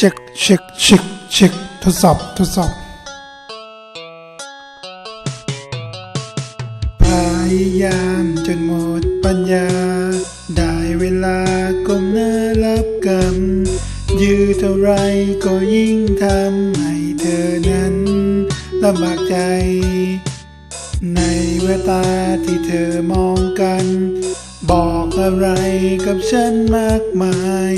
เช็คเช็คเช็คเช็คทดสอบทดสอบพยายามจนหมดปัญญา ได้เวลาก้มหน้ารับกรรม ยืดเท่าไรก็ยิ่งทำให้เธอนั้นลำบากใจ ในแววตาที่เธอมองกัน บอกอะไรกับฉันมากมาย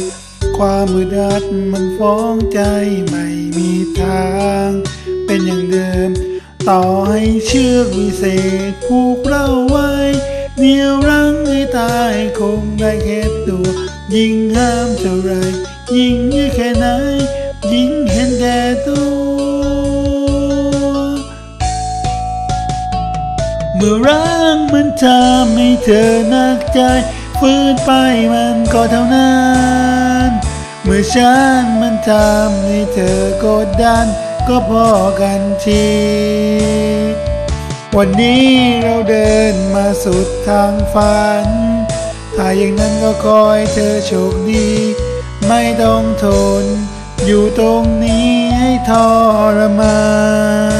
ความมืดอัดมันฟ้องใจไม่มีทาง เป็นอย่างเดิม ต่อให้เชือกวิเศษผูกเราไว้เหนียวรั้งให้ตายคงได้แค่ตัวยิ่งห้ามเท่าไร ยิ่งยืดแค่ไหน ยิ่งเห็นแก่ตัว เมื่อรักมันทำให้เธอหนักใจฝืนไปมันก็เท่านั้น เมื่อฉันมันทำให้เธอกดดัน ก็พอกันที วันนี้เราเดินมาสุดทางฝัน ถ้าอย่างนั้นก็คอยเธอโชคดี ไม่ต้องทน อยู่ตรงนี้ให้ทรมาน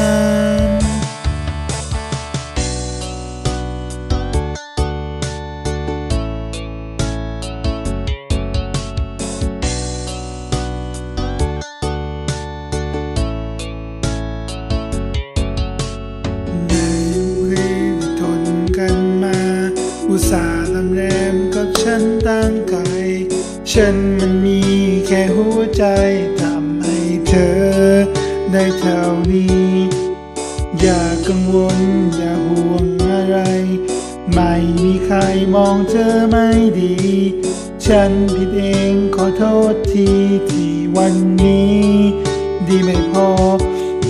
ใน ฉันมันมีแค่หัวใจทำให้เธอได้เท่านี้ อย่ากังวลอย่าห่วงอะไร ไม่มีใครมองเธอไม่ดี ฉันผิดเองขอโทษทีที่วันนี้ ดีไม่พอ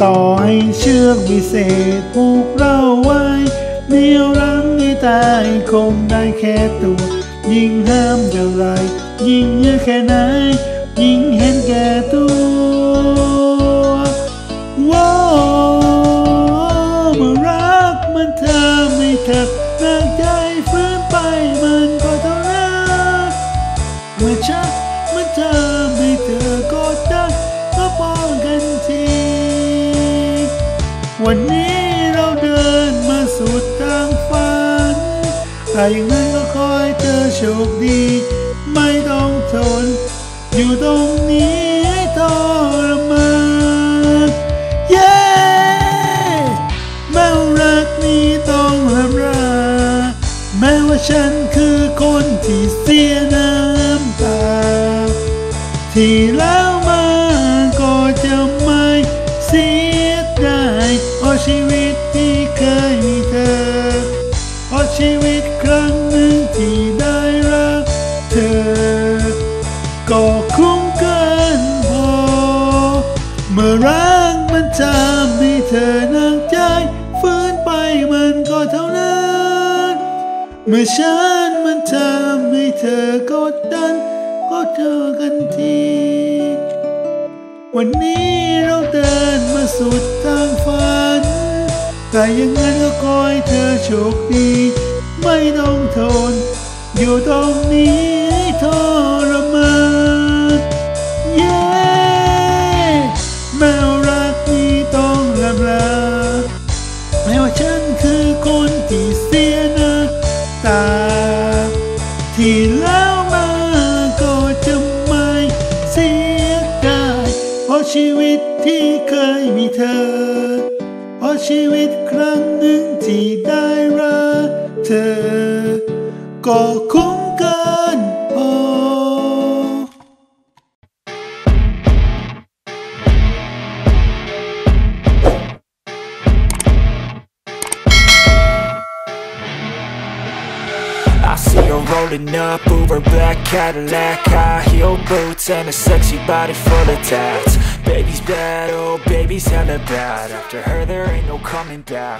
ต่อให้เชือกวิเศษผูกเราไว้เหนียวรั้งให้ตายคงได้แค่ตัว ยิ่งห้ามเท่าไร ยิ่งเยอะแค่ไหน ยิ่งเห็นแก่ตัวว้าวเมื่อรักมันทำให้เธอหนักใจฟื้นไปมันก็เท่านั้นเมื่อฉันมันทำให้เธอกดดันก็ป้องกันที วันนี้ อย่างนั้นก็คอยเธอโชคดี ไม่ต้องทน อยู่ตรงนี้ให้ทรมานเย้แม้ว่ารักนี้ต้องลำราแม้ว่าฉันคือคนที่เสียน้ำตา ที่แล้วมา เมื่อฉันมันทำให้เธอกดดันก็เจอกันที วันนี้เราเดินมาสุดทางฝัน แต่ยังงั้นก็คอยเธอโชคดี ไม่ต้องทน อยู่ตรงนี้ให้ทรมาน ตา ที่แล้วมาก็จะไม่เสียดายเพราะชีวิตที่เคยมีเธอ เพราะชีวิตครั้งหนึ่งที่ได้รักเธอ ก็คุ้มเกิน up, Uber black Cadillac High heel boots and a sexy body full of tats. Baby's bad, oh baby's hella bad. After her there ain't no coming back